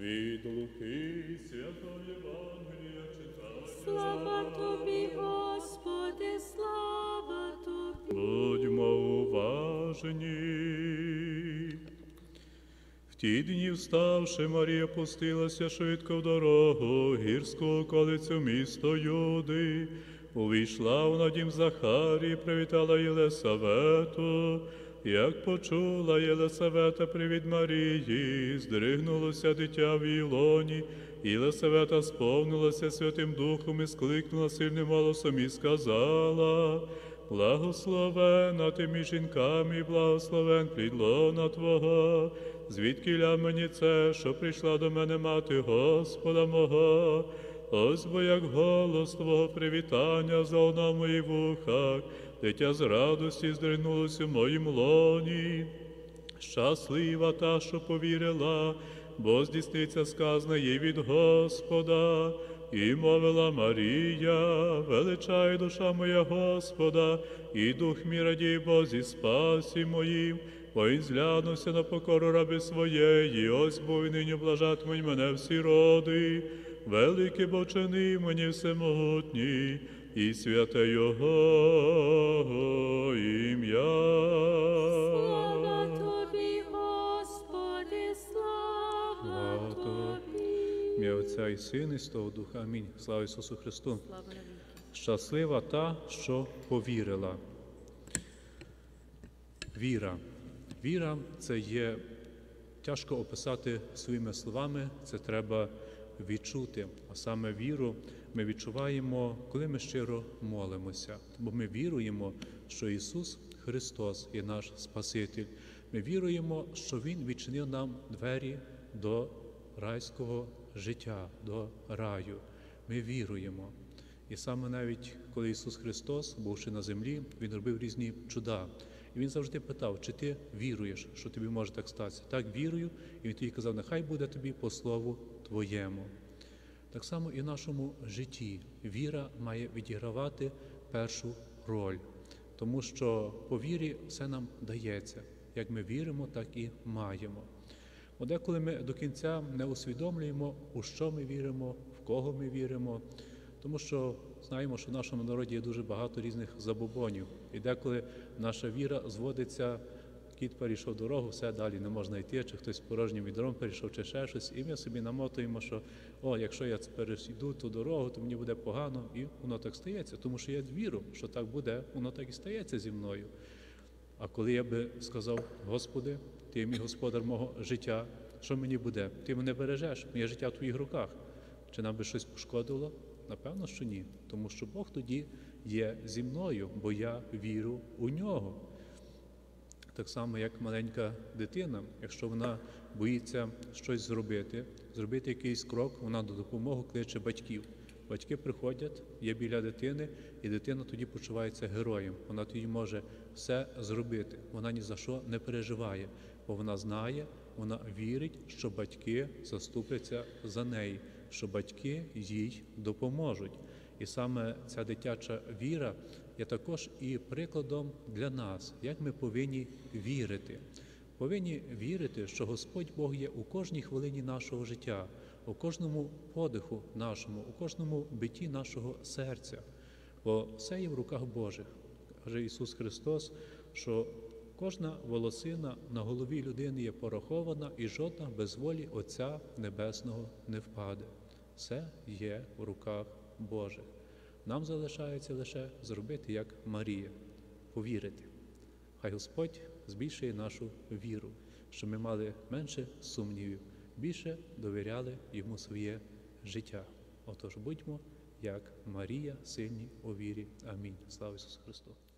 Від Луки Святого Євангелія читання. Слава тобі, Господи, слава тобі. Будьмо уважні. В ті дні, вставши, Марія пустилася швидко в дорогу, гірську околицю місто Юди. Увійшла вона дім Захарії, привітала Єлисавету. Як почула Єлисавета привід Марії, здригнулося дитя в її лоні, Єлисавета сповнилася Святим Духом і скликнула сильним голосом і сказала, Благословена ти між жінками, і благословен плід лона Твого, звідки ля мені це, що прийшла до мене мати Господа мого, ось бо як голос Твого привітання в моїх вухах, дитя з радості здригнулося в моїм лоні. Щаслива та, що повірила, бо здійсниться сказане їй від Господа, і мовила Марія, величай душа моя Господа, і дух мій радій Бозі спасі моїм, бо він зглянувся на покору раби своєї, ось бо й нині блажатимуть мене всі роди, великий бо мені всемогутній, і святе Його ім'я. Слава тобі, Господи, слава тобі. Ім'я Отця і Сина, і Святого Духа. Амінь. Слава Ісусу Христу. Слава. Щаслива та, що повірила. Віра. Віра це є тяжко описати своїми словами, це треба відчути. А саме віру ми відчуваємо, коли ми щиро молимося. Бо ми віруємо, що Ісус Христос є наш Спаситель. Ми віруємо, що Він відчинив нам двері до райського життя, до раю. Ми віруємо. І саме навіть коли Ісус Христос, бувши на землі, Він робив різні чуда. І Він завжди питав, чи ти віруєш, що тобі може так статися? Так вірую, і він тоді казав, нехай буде тобі по слову Твоєму. Так само і в нашому житті віра має відігравати першу роль, тому що по вірі все нам дається. Як ми віримо, так і маємо. От деколи ми до кінця не усвідомлюємо, у що ми віримо, в кого ми віримо, тому що знаємо, що в нашому народі є дуже багато різних забобонів. І деколи наша віра зводиться, кіт перейшов дорогу, все далі не можна йти, чи хтось порожнім відром перейшов, чи ще щось. І ми собі намотуємо, що о, якщо я перейду ту дорогу, то мені буде погано, і воно так стається, тому що я вірю, що так буде, воно так і стається зі мною. А коли я би сказав, Господи, Ти мій господар мого життя, що мені буде? Ти мене бережеш, моє життя в твоїх руках. Чи нам би щось пошкодило? Напевно, що ні. Тому що Бог тоді є зі мною, бо я вірю у нього. Так само, як маленька дитина, якщо вона боїться щось зробити, зробити якийсь крок, вона до допомоги кличе батьків. Батьки приходять, є біля дитини, і дитина тоді почувається героєм. Вона тоді може все зробити. Вона ні за що не переживає, бо вона знає, вона вірить, що батьки заступляться за неї, що батьки їй допоможуть. І саме ця дитяча віра є також і прикладом для нас, як ми повинні вірити. Повинні вірити, що Господь Бог є у кожній хвилині нашого життя, у кожному подиху нашому, у кожному битті нашого серця, бо все є в руках Божих. Каже Ісус Христос, що кожна волосина на голові людини є порахована, і жодна без волі Отця Небесного не впаде. Все є в руках Божих. Нам залишається лише зробити, як Марія, повірити. Хай Господь збільшує нашу віру, щоб ми мали менше сумнівів, більше довіряли йому своє життя. Отож будьмо як Марія, сильні у вірі. Амінь. Слава Ісусу Христу!